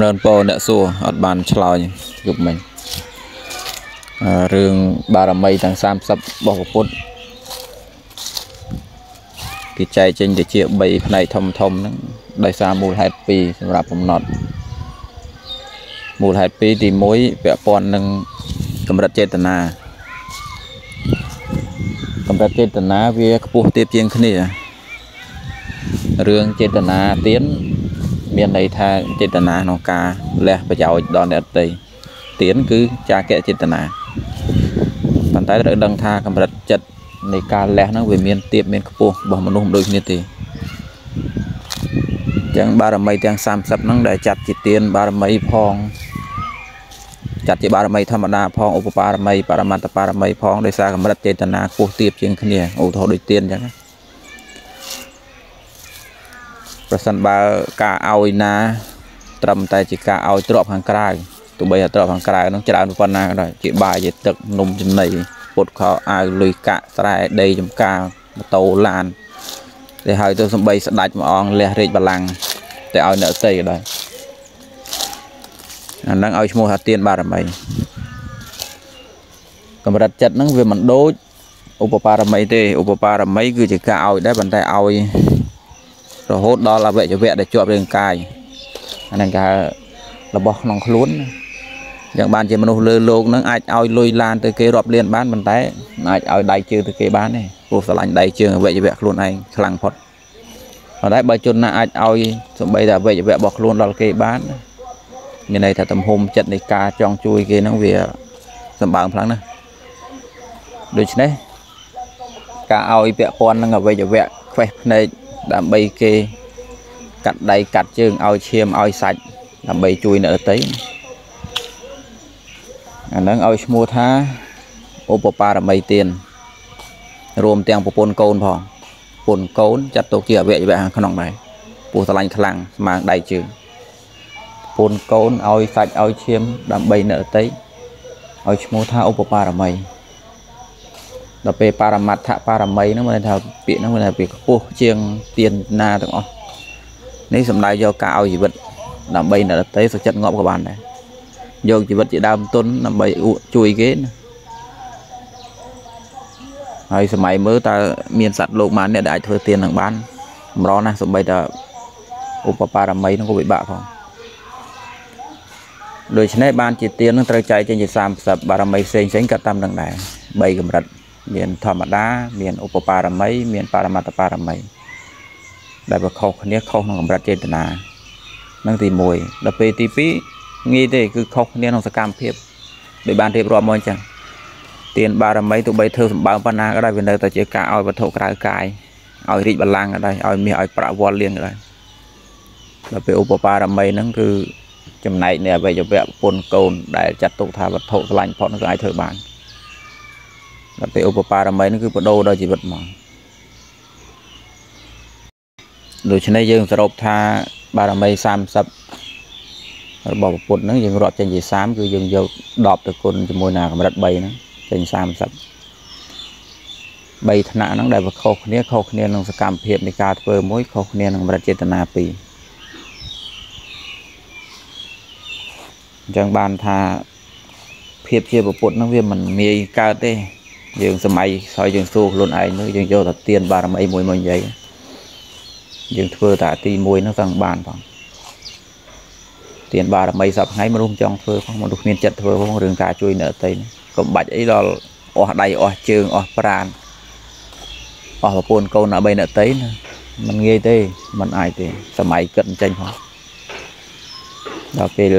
នឿនពោអ្នកសួរអត់បានឆ្លើយយប់មិញអឺរឿងបារមីទាំង30របស់ពុទ្ធគេចែកចេញទៅជា3ផ្នែកធំធំហ្នឹងដោយសារមូលហេតុ2សម្រាប់កំណត់មូលហេតុ2ទី1ពាក់ព័ន្ធនឹងកម្រិតចេតនាកម្រិតចេតនាវាខ្ពស់ទាបជាងគ្នារឿងចេតនាទៀន មានន័យថាចេតនាក្នុងការលះប្រយោជន៍ដល់អ្នកដទៃទៀនគឺចាកៈចេតនាប៉ុន្តែត្រូវដឹងថាកម្រិតចិត្តនៃការលះហ្នឹងវាមានទៀបមានខ្ពស់របស់មនុស្សមិនដូចគ្នាទេអញ្ចឹងបារមីទាំង30ហ្នឹងដែលចាត់ជាទៀនបារមីផងចាត់ជាបារមីធម្មតាផងឧបបារមីបរមត្តបារមីផងដោយសារកម្រិតចេតនាខ្ពស់ទៀបជាងគ្នាឧទាហរណ៍ដូចទៀនអញ្ចឹង ប្រសិនបើការឲ្យណា ត្រឹមតែជាការឲ្យទ្រពខាងក្រៅទោះបីថាទ្រពខាងក្រៅហ្នឹងច្រើនប៉ុណ្ណាក៏ដោយជាបាយជាទឹកនំចំណីពុតខោអាវលុយកាក់ស្រែដីចំការម៉ូតូឡានតែហើយទៅសំបីស្ដាច់មួយអង្គលះរាជបល្ល័ង្កតែឲ្យអ្នកស្ទៃក៏ដោយអាហ្នឹងឲ្យឈ្មោះថាទានបារមីកម្រិតចិត្តហ្នឹងវាមិនដូចឧបបារមីទេឧបបារមីគឺជាការឲ្យដែរប៉ុន្តែឲ្យ រហូតដល់អវយវៈដែលជាប់រាងកាយអាហ្នឹងគេរបស់ក្នុងខ្លួនយ៉ាងបានជាមនុស្សលើលោកនឹងអាចឲ្យលុយឡានទៅគេរាប់លានបានប៉ុន្តែអាចឲ្យដៃជើងទៅគេបានទេព្រោះស្រឡាញ់ដៃជើងអវយវៈខ្លួនឯងខ្លាំងផុតប៉ុន្តែបើជនណាអាចឲ្យសំបីតែអវយវៈរបស់ខ្លួនដល់គេបានមានន័យថាទំហំចិត្តនៃការចង់ជួយគេហ្នឹងវាសម្បើមខ្លាំងណាស់ដូច្នេះការឲ្យពាក់ព័ន្ធនឹងអវយវៈខ្វេះភ្នែក ដើម្បីគេកាត់ដៃកាត់ជើងឲ្យឈាមឲ្យសាច់ដើម្បីជួយអ្នកដទៃអានឹងឲ្យឈ្មោះថាឧបបារមីទានរួមទាំងប្រពន្ធកូនផងប្រពន្ធកូនចាត់ទុកជាអវយវៈខាងក្នុងដែរពោះស្រឡាញ់ខ្លាំងស្មាងដៃជើងប្រពន្ធកូនឲ្យសាច់ឲ្យឈាមដើម្បីអ្នកដទៃឲ្យឈ្មោះថាឧបបារមី ដល់ពេលបរមត្ថបរមីហ្នឹងមានថាពាក្យហ្នឹងមានថាវាខ្ពស់ជាងទានណាទាំងអស់នេះសំដៅយកការឲ្យជីវិតដើម្បីអ្នកដទៃសុចិត្តងាប់ក៏បានដែរយកជីវិតជាដើមទុនដើម្បីជួយគេណាហើយសម័យមើលតើមានសត្វលោកម៉ានអ្នកដែលអាចធ្វើទាននឹងបានម្រណាស់សំបីតឧបបារមីនឹងក៏ពិបាកផងដូច្នេះបានជាទាននឹងត្រូវចែកចេញជា30បារមីផ្សេងផ្សេងក៏តាមនឹងដែរ3កម្រិត មានធម្មតា មានឧបបារមី មានបរមត្តបារមីដែលវាខុសគ្នាខុសក្នុងកម្រិតចេតនានឹងទី1ដល់ពេលទី2ងាយទេគឺខុសគ្នាក្នុងសកម្មភាពដោយបានរៀបរាប់មកអញ្ចឹងទានបារមីទោះបីធ្វើសម្បើមប៉ុណ្ណាក៏ដោយវានៅតែជាការឲ្យវត្ថុក្រៅកាយឲ្យរីកបលាំងក៏ដោយឲ្យមាសឲ្យប្រាក់វល់លៀងក៏ដោយដល់ពេលឧបបារមីហ្នឹងគឺចំណែកនៃអវយវៈប្រពន្ធកូនដែលចាត់ទុកថាវត្ថុឆ្លាញ់ផុតនឹងក៏អាចធ្វើបាន ដល់ពេលឧបបារមីហ្នឹងគឺបដូរដល់ជីវិតហ្មងដូច្នេះយើងសរុបថាបារមី30របស់ពុទ្ធហ្នឹងយើងរាប់ចេញជា30គឺយើងយក10ទៅគុណជាមួយនឹងកម្រិត3ហ្នឹងចេញ30 3ថ្នាក់ហ្នឹងដែលវាខុសគ្នាខុសគ្នានឹងសកម្មភាពនៃការធ្វើមួយខុសគ្នានឹងកម្រិតចេតនា2អញ្ចឹងបានថាភាពជាពុទ្ធហ្នឹងវាមិនងាយកើតទេ យើងសម័យក្រោយយើងសួរខ្លួនឯងមើលយើងយកតែទៀនបារមីមួយមួយនិយាយយើងធ្វើតែទី1ហ្នឹងសឹងបានផងទៀនបារមីសពថ្ងៃមនុស្សចង់ធ្វើផងមនុស្សគ្មានចិត្តធ្វើផងរឿងការជួយអ្នកដទៃកុំបាច់អីដល់អស់ដៃអស់ជើងអស់ប្រាណអស់ប្រពន្ធកូនដើម្បីអ្នកដទៃណាมันងាយទេมันអាចទេសម័យគិតអញ្ចឹងផងដល់ពេល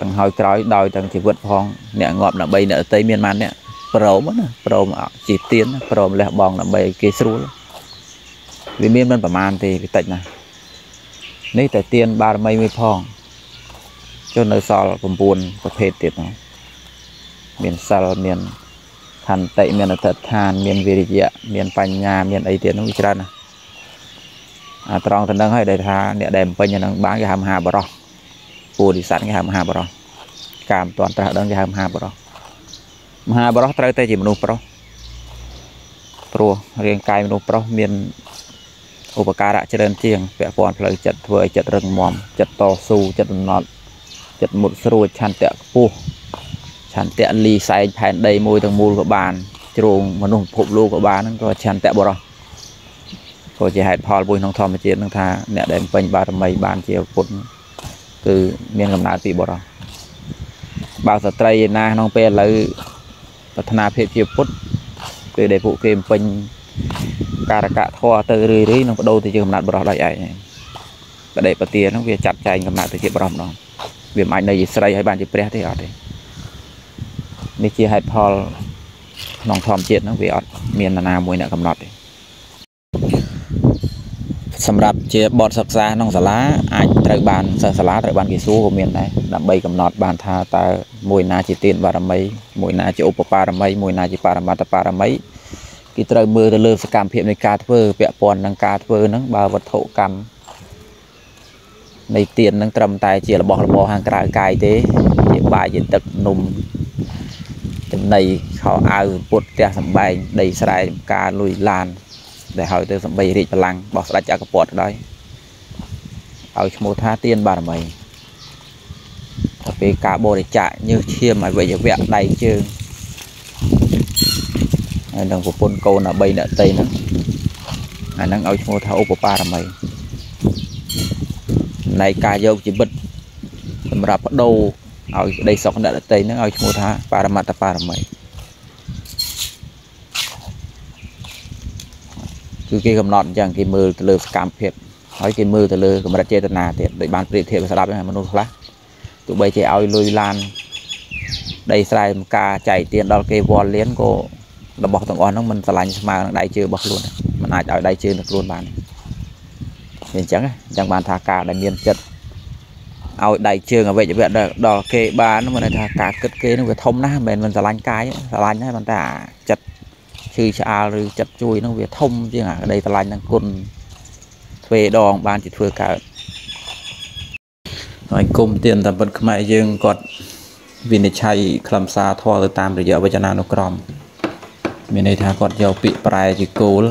ទាំងហើយក្រោយដោយទាំងជីវិតផងអ្នកងាប់ដើម្បីអ្នកដទៃមានប៉ុន្មានអ្នក ព្រមណាព្រមជីទៀនព្រមលះបង់ដើម្បីគេស្រួលវាមានមិនប្រមាណទេវាតិចណាស់នេះតែទៀនបារមីមួយផងចុះនៅសល់9ប្រភេទទៀតហ្នឹងមានសិលមានខន្តិមានអធិដ្ឋាន មានវិរិយៈមានបញ្ញាមានអីទៀតនោះវាច្រើនណាស់អាត្រង់ទៅនឹងហើយដែលថាអ្នកដែលបំពេញអានឹងបានគេហៅមហាបរោះពុរិស័តគេហៅមហាបរោះកាមតន់ត្រាស់ដឹងគេហៅមហាបរោះ មហាបរោះត្រូវតែជាមនុស្សប្រុសព្រោះរាងកាយមនុស្សប្រុសមានឧបការៈច្រើនជាងពាក់ព័ន្ធផ្លូវចិត្តធ្វើឲ្យចិត្តរឹងមាំចិត្តតស៊ូចិត្តដំណត់ចិត្តមុតស្រួចឆន្ទៈខ្ពស់ឆន្ទៈលីសែងផែនដីមួយទាំងមូលក៏បានជ្រងមនុស្សពិភពលោកក៏បានហ្នឹងក៏ឆន្ទៈបរោះក៏ជាហេតុផលមួយក្នុងធម្មជាតិនឹងថាអ្នកដែលពេញបារមីបានជាពុទ្ធគឺមានកំណើតពីបរោះបើស្ត្រីឯណាក្នុងពេលឥឡូវ ប្រាថ្នាភាពជាពុទ្ធពេលដែលពួកគេពេញការកៈធរទៅរឿយរឿយនឹងបដូរទៅជាកំណត់បរោះដោយឯងបដិបទាហ្នឹងវាចាត់ចែងកំណត់ទៅជាបរោះម្ដងវាមិនអាចនៅជាស្រីហើយបានជាព្រះទេអត់ទេនេះជាហេតុផលក្នុងធម្មជាតិហ្នឹងវាអត់មាននរណាមួយអ្នកកំណត់ទេ សម្រាប់ជាបទសិក្សាក្នុងសាលាអាចត្រូវបានសិស្សសាលាត្រូវបានគេសួរក៏មានដែរដើម្បីកំណត់បានថាតើមួយណាជាទានបារមីមួយណាជាឧបបារមីមួយណាជាបរមត្តបារមីគេត្រូវមើលទៅលើសកម្មភាពនៃការធ្វើពាក់ព័ន្ធនឹងការធ្វើហ្នឹងបើវត្ថុកម្មនៃទៀនហ្នឹងត្រឹមតែជារបស់របរខាងក្រៅកាយទេជាបាយជាទឹកនំចំណីខោអាវពុតផ្ទះសំបែងដីស្រែចម្ការលុយឡាន ដែលហើយទៅសំបីរាជបលាំងរបស់ស្ដេចចក្រពតដែរឲ្យឈ្មោះថាទៀនបារមីទៅពេលការបរិច្ចាគញើសឈាមឲ្យវិជ្ជវៈដៃជើងហើយនឹងប្រពន្ធកូន13អ្នកតីហ្នឹងអាហ្នឹងឲ្យឈ្មោះថាឧបបារមីនៃការយកជីវិតសម្រាប់បដូរឲ្យក្តីសុខអ្នកដតីហ្នឹងឲ្យឈ្មោះថាបរមត្តបារមី គឺគេកំណត់អញ្ចឹងគេមើលទៅលើសកម្មភាពហើយគេមើលទៅលើកម្រិតចេតនាទៀតដូចបានប្រៀបធៀបស្ដាប់ហ្នឹងមនុស្សខ្លះទោះបីជាឲ្យលុយឡានដីស្រែម្ការចែកទៀនដល់គេវល់លៀនក៏របស់ទាំងអស់ហ្នឹងมันឆ្លាញ់ស្មើនឹងដៃជើងរបស់ខ្លួនมันអាចឲ្យដៃជើងទៅខ្លួនបានវាអញ្ចឹងអញ្ចឹងបានថាការដែលមានចិត្តឲ្យដៃជើងអវយវៈដល់គេបានមិនន័យថាការគិតគេនឹងវាធំណាស់មិនមែនមិនឆ្លាញ់កាយឆ្លាញ់ដែរប៉ុន្តែចិត្ត ឈឺឆ្អាលឬចិត្តជួយនឹងវាធំជាងអាក្តីឆ្លាញ់នឹងគុណទ្វេដង បានជាធ្វើកើតហើយគុំទានតាមពិតខ្មែរយើងគាត់វិនិច្ឆ័យខ្លឹមសារធម៌ទៅតាមរយៈវចនានុក្រមមានន័យថាគាត់យកពាក្យប្រែជាគោល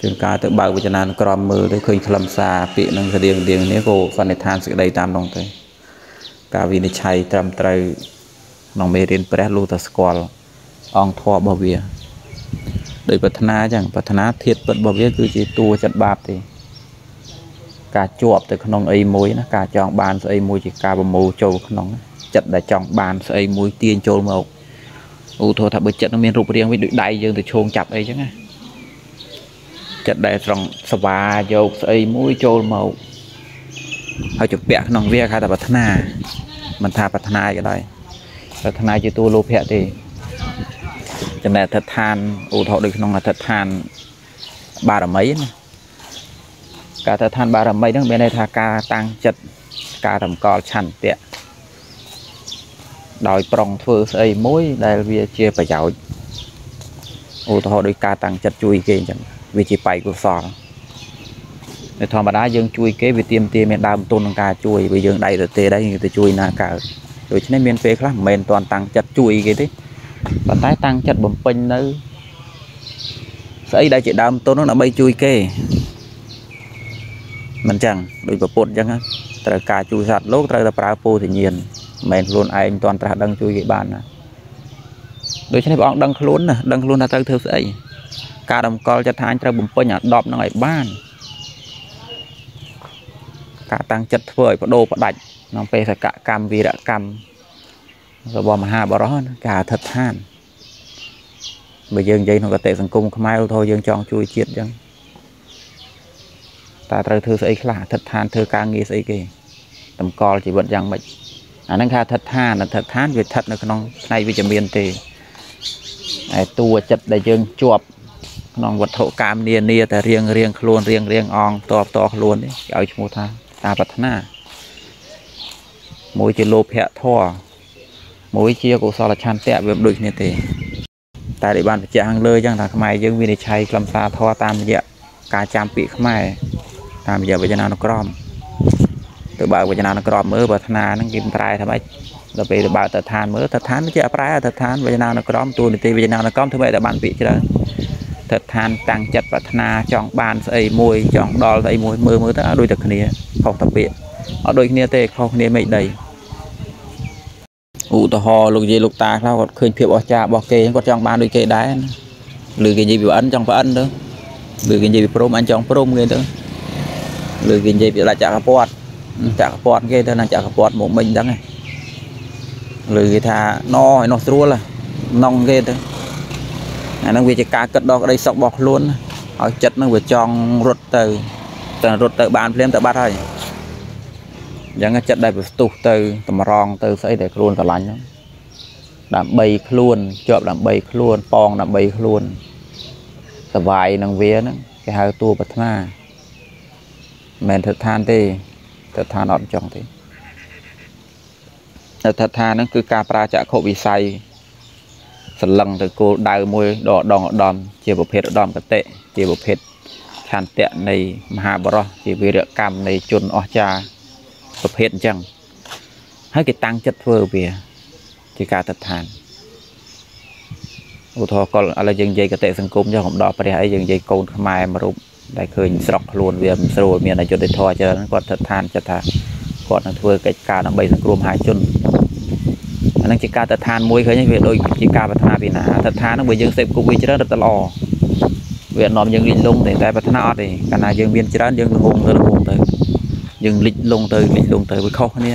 ជួនកាលទៅបើកវចនានុក្រមមើលទៅឃើញខ្លឹមសារពាក្យនឹងស្តៀងស្តៀងនេះក៏សន្និដ្ឋានសេចក្តីតាមនោះទៅការវិនិច្ឆ័យត្រឹមត្រូវក្នុងមេរៀនព្រះលុះតែស្គាល់អង្គធម៌របស់វា ដោយប្រាថ្នាអញ្ចឹងប្រាថ្នាធាតពិតរបស់វាគឺជាតួចិត្តបាបទេការជាប់ទៅក្នុងអីមួយណាការចង់បានស្អីមួយជាការប្រមូលចូលក្នុងចិត្តដែលចង់បានស្អីមួយទាញចូលមកឧទាហរណ៍ថាបើចិត្តនឹងមានរូបរាងវិញដូចដៃយើងទៅឈោងចាប់អីចឹងណាចិត្តដែលត្រង់ស្វាយកស្អីមួយចូលមកហើយជពាក់ក្នុងវាគេថាប្រាថ្នាមិនថាប្រាថ្នាក៏ដោយប្រាថ្នាជាតួលោភៈទេ ចំណែកអធិដ្ឋានឧទាហរណ៍ដូចក្នុងអធិដ្ឋានបារមីណាការអធិដ្ឋានបារមីហ្នឹងមានន័យថាការតាំងចិត្តការរំកល់ឆន្ទៈដោយប្រុងធ្វើស្អីមួយដែលវាជាប្រយោជន៍ឧទាហរណ៍ដោយការតាំងចិត្តជួយគេអញ្ចឹងវាជាបៃកុសលនៅធម្មតាយើងជួយគេវាទៀមទាមានដើមទុនក្នុងការជួយវាយើងដៃទៅទេដែរយើងទៅជួយណាកើតដូច្នេះមានពេលខ្លះមិនមែនតន់តាំងចិត្តជួយគេទេ ប៉ុន្តែតាំងចិត្តបំពេញនៅស្អីដែលជាដើមទុននោះដើម្បីជួយគេមិនចឹងដូចប្រពុតចឹងត្រូវការជួយសត្វលោកត្រូវតែប្រើពោធិញ្ញាណមិនមែនខ្លួនឯងមិនទាន់ត្រាស់ដឹងជួយគេបានណាដូច្នេះព្រះអង្គដឹងខ្លួនណាដឹងខ្លួនថាត្រូវធ្វើស្អីការតម្កល់ចិត្តថាអញត្រូវបំពេញអា10ហ្នឹងឲ្យបានការតាំងចិត្តធ្វើឲ្យបដូរបដាច់ក្នុងបេសកកម្មវីរកម្ម របស់មហាបរោះការអធិដ្ឋានបើយើងនិយាយក្នុងកតិសង្គមខ្មែរឧទាហរណ៍យើងចង់ជួយជាតិអញ្ចឹងតើត្រូវធ្វើស្អីខ្លះអធិដ្ឋានធ្វើការងារស្អីគេតម្កល់ជីវិតយ៉ាងម៉េចអាហ្នឹងថាអធិដ្ឋានអធិដ្ឋានវាស្ថិតនៅក្នុងផ្នែកវិជ្ជមានទេហើយតួចិត្តដែលយើងជាប់ក្នុងវត្ថុកម្មនានាតែរៀងរៀងខ្លួនរៀងរៀងអងតបតខ្លួននេះគេឲ្យឈ្មោះថាតាប្រាថ្នាមួយជាលោភៈធម៌ មួយជាកុសលឆន្ទៈវាមិនដូចគ្នាទេ តែដែលបានបញ្ជាក់ខាងលើអញ្ចឹងថាខ្មែរយើងវិនិច្ឆ័យខ្លឹមសារធម៌តាមរយៈការចាំពាក្យខ្មែរតាមរយៈវចនានុក្រមទៅបើវចនានុក្រមមើលបើថ្នាហ្នឹងគេប្រែថាម៉េចដល់ពេលទៅបើទៅឋានមើលទៅឋានជាប្រែទៅឋានវចនានុក្រមទូនីតិវចនានុក្រមធ្វើម៉េចតែបានពាក្យច្រើនទៅឋានតាំងចិត្តប្រាថ្នាចង់បានស្អីមួយចង់ដល់ស្អីមួយមើលមើលទៅអត់ដូចតែគ្នាខុសតែពាក្យអត់ដូចគ្នាទេខុសគ្នាមិនដី ឧទាហរណ៍លោកយាយលោកតាខ្លះគាត់ឃើញភាពអស្ចារ្យរបស់គេគាត់ចង់បានដូចគេដែរណាឬគេនិយាយពីប្អិនចង់ប្អិនទៅឬគេនិយាយពីព្រមអញចង់ព្រមគេទៅឬគេនិយាយពីដាច់ចក្រពត្តិចក្រពត្តិគេទៅណាចក្រពត្តិមកមិញហ្នឹងឯងឬគេថាណឯនោះស្រួលណងគេទៅអាហ្នឹងវាជាការគិតដល់ក្តីសុខរបស់ខ្លួនឲ្យចិត្តហ្នឹងវាចង់រត់ទៅតែរត់ទៅបានភ្លាមទៅបាត់ហើយ អញ្ចឹងចិត្តដែលវាផ្ទុះទៅតម្រង់ទៅស្អីដែលខ្លួនស្រឡាញ់ហ្នឹងដើម្បីខ្លួនជាប់ដើម្បីខ្លួនប៉ងដើម្បីខ្លួនសវាយនឹងវាហ្នឹងគេហៅតួប្រាថ្នាមិនមែន thực ឋានទេ thực ឋានអត់ចង់ទេនៅ thực ឋានហ្នឹងគឺការប្រាចក្ខុវិស័យសលឹងទៅគោលដៅមួយដកដងឧត្តមជាប្រភេទឧត្តមកតិជាប្រភេទឆន្ទៈនៃមហាបរោះជាវីរកម្មនៃជនអស្ចារ្យ ប្រភេទអញ្ចឹងហើយគេតាំងចិត្តធ្វើវា ជាការតដ្ឋានឧទាហរណ៍កលឥឡូវយើងនិយាយកតិសង្គមចុះកំដរព្រះអីយើងនិយាយកូនខ្មែរមួយរូបដែលឃើញស្រុកខ្លួនវាមិនស្រួលមានអយុត្តិធម៌ច្រើនគាត់តដ្ឋានចិត្តថាគាត់នឹងធ្វើកិច្ចការដើម្បីសង្គ្រោះមហាជនអានឹងជាការតដ្ឋានមួយឃើញវាដូចជាការប្រាថ្នាពីណាតដ្ឋានហ្នឹងបើយើងសេពគប់វាច្រើនរត់ទៅល្អវានាំយើងលិចលង់ទេតែប្រាថ្នាអត់ទេកាលណាយើងមានច្រើនយើងល្ងងទៅល្ងងទៅ យើងលិចលង់ទៅលិចលង់ទៅវាខុសគ្នា